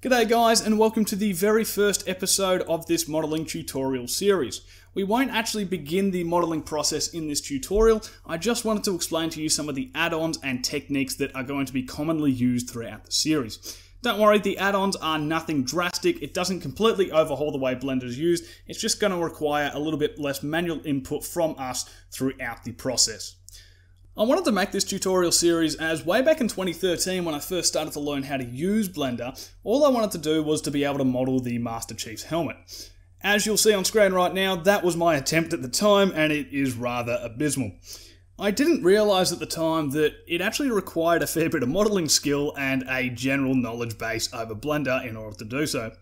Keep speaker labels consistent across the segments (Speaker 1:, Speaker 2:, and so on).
Speaker 1: G'day guys and welcome to the very first episode of this modelling tutorial series. We won't actually begin the modelling process in this tutorial, I just wanted to explain to you some of the add-ons and techniques that are going to be commonly used throughout the series. Don't worry, the add-ons are nothing drastic, it doesn't completely overhaul the way Blender is used, it's just going to require a little bit less manual input from us throughout the process. I wanted to make this tutorial series as way back in 2013 when I first started to learn how to use Blender, all I wanted to do was to be able to model the Master Chief's helmet. As you'll see on screen right now, that was my attempt at the time and it is rather abysmal. I didn't realise at the time that it actually required a fair bit of modelling skill and a general knowledge base over Blender in order to do so.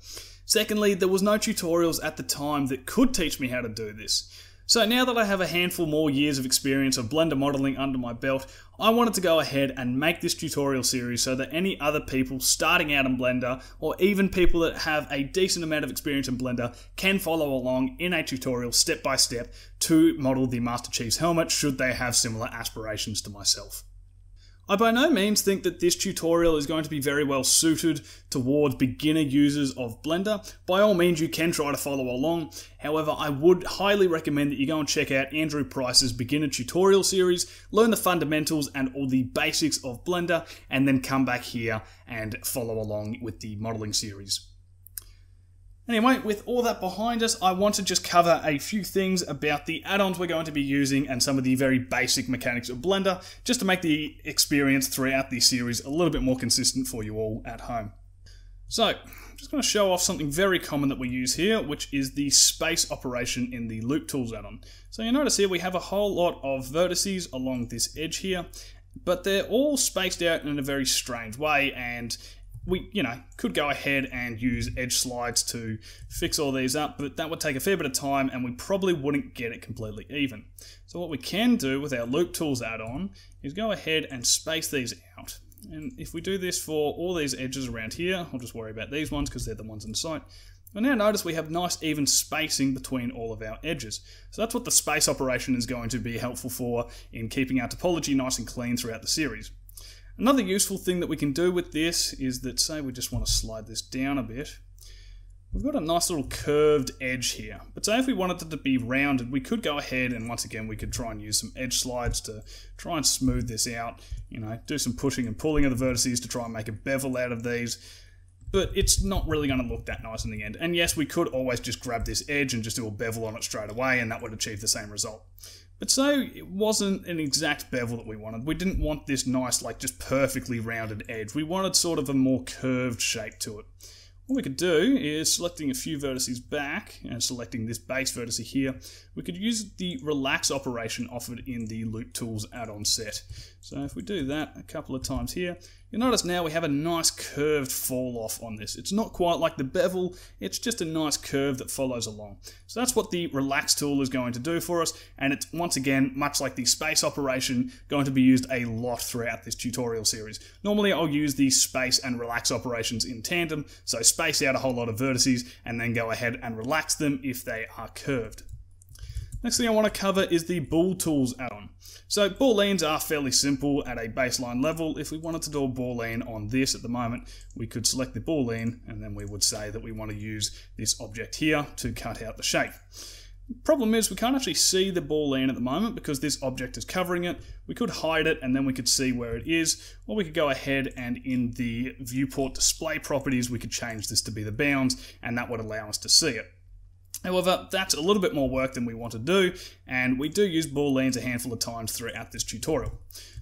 Speaker 1: Secondly, there was no tutorials at the time that could teach me how to do this. So now that I have a handful more years of experience of Blender modeling under my belt, I wanted to go ahead and make this tutorial series so that any other people starting out in Blender, or even people that have a decent amount of experience in Blender, can follow along in a tutorial step by step to model the Master Chief's helmet should they have similar aspirations to myself. I by no means think that this tutorial is going to be very well suited towards beginner users of Blender. By all means, you can try to follow along. However, I would highly recommend that you go and check out Andrew Price's beginner tutorial series, learn the fundamentals and all the basics of Blender, and then come back here and follow along with the modeling series. Anyway, with all that behind us, I want to just cover a few things about the add-ons we're going to be using and some of the very basic mechanics of Blender, just to make the experience throughout the series a little bit more consistent for you all at home. So, I'm just going to show off something very common that we use here, which is the space operation in the Loop Tools add-on. So you notice here we have a whole lot of vertices along this edge here, but they're all spaced out in a very strange way and we, you know, could go ahead and use edge slides to fix all these up, but that would take a fair bit of time and we probably wouldn't get it completely even. So what we can do with our Loop Tools add-on is go ahead and space these out. And if we do this for all these edges around here, I'll just worry about these ones because they're the ones in sight. But now notice we have nice even spacing between all of our edges. So that's what the space operation is going to be helpful for in keeping our topology nice and clean throughout the series. Another useful thing that we can do with this is that, say we just want to slide this down a bit, we've got a nice little curved edge here. But say if we wanted it to be rounded, we could go ahead and once again we could try and use some edge slides to try and smooth this out, you know, do some pushing and pulling of the vertices to try and make a bevel out of these. But it's not really going to look that nice in the end. And yes, we could always just grab this edge and just do a bevel on it straight away and that would achieve the same result. But so it wasn't an exact bevel that we wanted. We didn't want this nice, like just perfectly rounded edge. We wanted sort of a more curved shape to it. What we could do is selecting a few vertices back and selecting this base vertex here, we could use the relax operation offered in the Loop Tools add-on set. So if we do that a couple of times here, You'll notice now we have a nice curved fall off on this. It's not quite like the bevel, it's just a nice curve that follows along. So that's what the relax tool is going to do for us, and it's once again, much like the space operation, going to be used a lot throughout this tutorial series. Normally I'll use the space and relax operations in tandem, so space out a whole lot of vertices and then go ahead and relax them if they are curved. Next thing I want to cover is the Bool Tools add-on. So booleans are fairly simple at a baseline level. If we wanted to do a boolean on this at the moment, we could select the boolean and then we would say that we want to use this object here to cut out the shape. Problem is we can't actually see the boolean at the moment because this object is covering it. We could hide it and then we could see where it is, or we could go ahead and in the viewport display properties we could change this to be the bounds and that would allow us to see it. However, that's a little bit more work than we want to do, and we do use booleans a handful of times throughout this tutorial.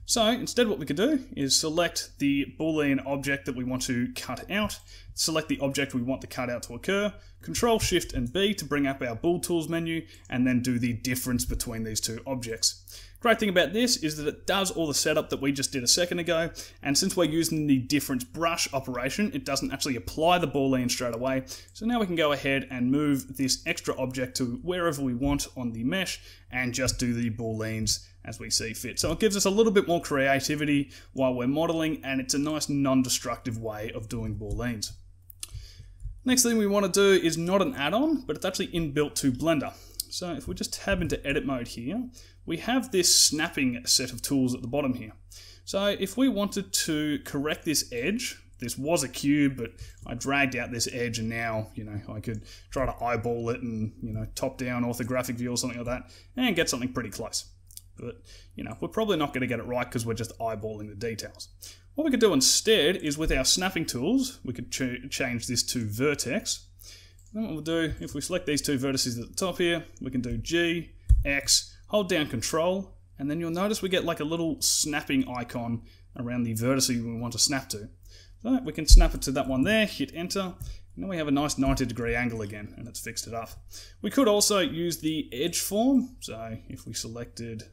Speaker 1: So instead what we could do is select the boolean object that we want to cut out, select the object we want the cutout to occur, Control Shift and B to bring up our Bool Tools menu, and then do the difference between these two objects. Great thing about this is that it does all the setup that we just did a second ago, and since we're using the difference brush operation, it doesn't actually apply the boolean straight away. So now we can go ahead and move this extra object to wherever we want on the mesh, and just do the booleans as we see fit. So it gives us a little bit more creativity while we're modeling, and it's a nice non-destructive way of doing booleans. Next thing we want to do is not an add-on, but it's actually inbuilt to Blender. So if we just tab into edit mode here, we have this snapping set of tools at the bottom here. So if we wanted to correct this edge, this was a cube, but I dragged out this edge and now, you know, I could try to eyeball it and, you know, top down orthographic view or something like that and get something pretty close. But, you know, we're probably not going to get it right because we're just eyeballing the details. What we could do instead is with our snapping tools, we could ch change this to vertex. Then what we'll do, if we select these two vertices at the top here, we can do G, X, hold down Control, and then you'll notice we get like a little snapping icon around the vertex we want to snap to. So we can snap it to that one there, hit enter, and then we have a nice 90 degree angle again, and it's fixed it up. We could also use the edge form, so if we selected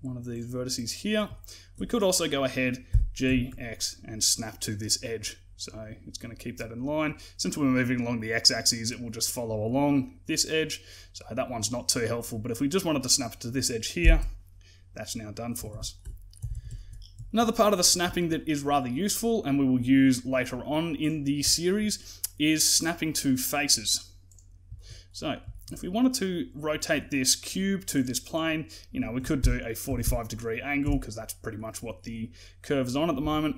Speaker 1: one of these vertices here, we could also go ahead, G, X, and snap to this edge. So it's going to keep that in line. Since we're moving along the x-axis, it will just follow along this edge. So that one's not too helpful. But if we just wanted to snap to this edge here, that's now done for us. Another part of the snapping that is rather useful and we will use later on in the series is snapping to faces. So if we wanted to rotate this cube to this plane, you know, we could do a 45 degree angle because that's pretty much what the curve is on at the moment.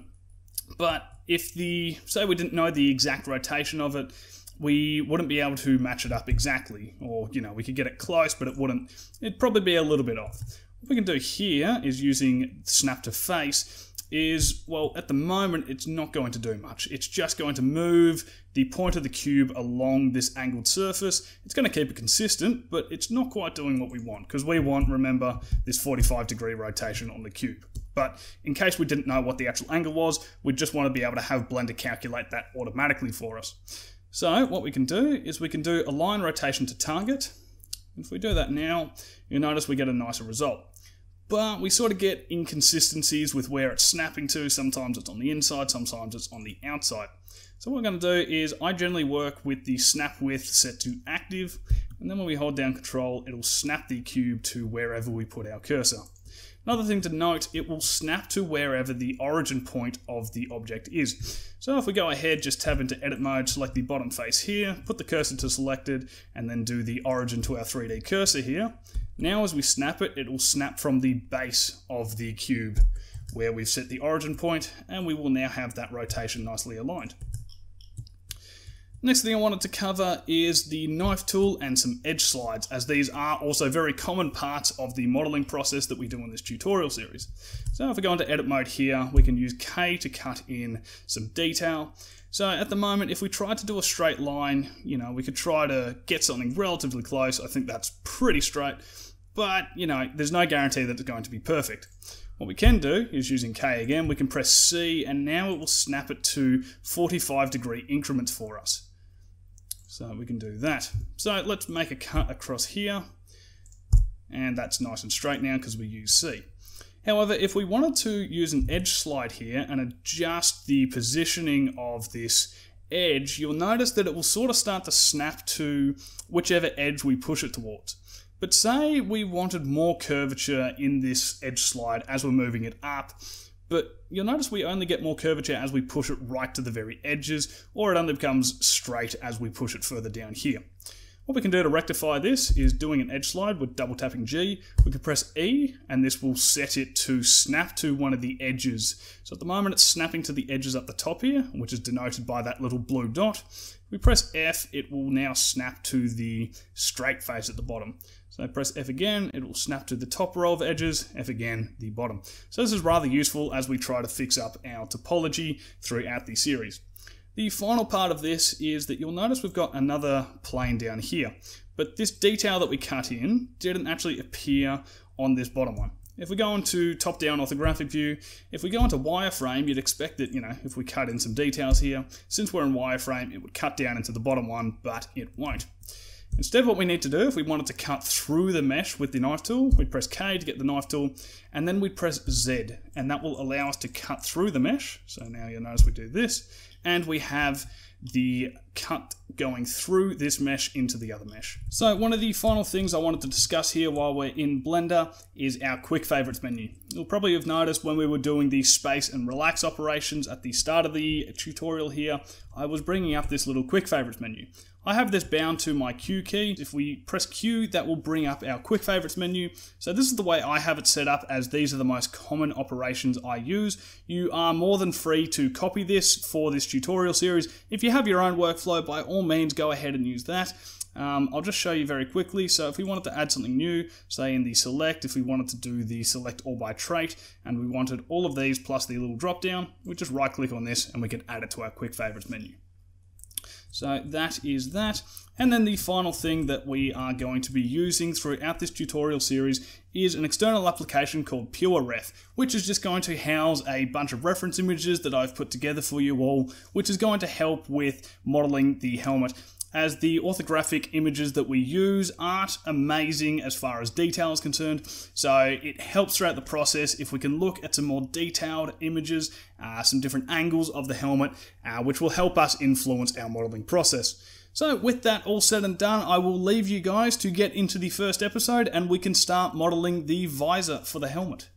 Speaker 1: But if the, say we didn't know the exact rotation of it, we wouldn't be able to match it up exactly. Or, you know, we could get it close, but it wouldn't, it'd probably be a little bit off. What we can do here is using snap to face is, well, at the moment, it's not going to do much. It's just going to move the point of the cube along this angled surface. It's going to keep it consistent, but it's not quite doing what we want, because we want, remember, this 45 degree rotation on the cube. But in case we didn't know what the actual angle was, we just want to be able to have Blender calculate that automatically for us. So what we can do is we can do align rotation to target. If we do that now, you'll notice we get a nicer result but we sort of get inconsistencies with where it's snapping to. Sometimes it's on the inside, sometimes it's on the outside. So what we're going to do is I generally work with the snap with set to active, and then when we hold down control, it'll snap the cube to wherever we put our cursor. Another thing to note, it will snap to wherever the origin point of the object is. So if we go ahead, just tab into edit mode, select the bottom face here, put the cursor to selected, and then do the origin to our 3D cursor here, now as we snap it, it will snap from the base of the cube where we've set the origin point and we will now have that rotation nicely aligned. Next thing I wanted to cover is the knife tool and some edge slides, as these are also very common parts of the modeling process that we do in this tutorial series. So if we go into edit mode here, we can use K to cut in some detail. So at the moment, if we tried to do a straight line, you know, we could try to get something relatively close. I think that's pretty straight but you know, there's no guarantee that it's going to be perfect. What we can do is using K again, we can press C and now it will snap it to 45 degree increments for us. So we can do that. So let's make a cut across here and that's nice and straight now because we use C. However, if we wanted to use an edge slide here and adjust the positioning of this edge, you'll notice that it will sort of start to snap to whichever edge we push it towards. But say we wanted more curvature in this edge slide as we're moving it up, but you'll notice we only get more curvature as we push it right to the very edges, or it only becomes straight as we push it further down here. What we can do to rectify this is doing an edge slide with double tapping G. We can press E and this will set it to snap to one of the edges. So at the moment it's snapping to the edges up the top here, which is denoted by that little blue dot. If we press F, it will now snap to the straight face at the bottom. So press F again, it will snap to the top row of edges, F again, the bottom. So this is rather useful as we try to fix up our topology throughout the series. The final part of this is that you'll notice we've got another plane down here, but this detail that we cut in didn't actually appear on this bottom one. If we go into top-down orthographic view, if we go into wireframe, you'd expect that, you know, if we cut in some details here, since we're in wireframe, it would cut down into the bottom one, but it won't. Instead, what we need to do, if we wanted to cut through the mesh with the knife tool, we'd press K to get the knife tool, and then we'd press Z, and that will allow us to cut through the mesh. So now you'll notice we do this, and we have the cut going through this mesh into the other mesh. So one of the final things I wanted to discuss here while we're in Blender is our quick favorites menu. You'll probably have noticed when we were doing the space and relax operations at the start of the tutorial here, I was bringing up this little quick favorites menu. I have this bound to my Q key. If we press Q, that will bring up our quick favorites menu. So this is the way I have it set up as these are the most common operations I use. You are more than free to copy this for this tutorial series. If you have your own workflow, by all means, go ahead and use that. Um, I'll just show you very quickly. So if we wanted to add something new, say in the select, if we wanted to do the select all by trait, and we wanted all of these plus the little drop down, we just right click on this and we can add it to our quick favorites menu. So that is that. And then the final thing that we are going to be using throughout this tutorial series is an external application called PureRef, which is just going to house a bunch of reference images that I've put together for you all, which is going to help with modeling the helmet as the orthographic images that we use aren't amazing as far as detail is concerned. So it helps throughout the process if we can look at some more detailed images, uh, some different angles of the helmet, uh, which will help us influence our modeling process. So with that all said and done, I will leave you guys to get into the first episode and we can start modeling the visor for the helmet.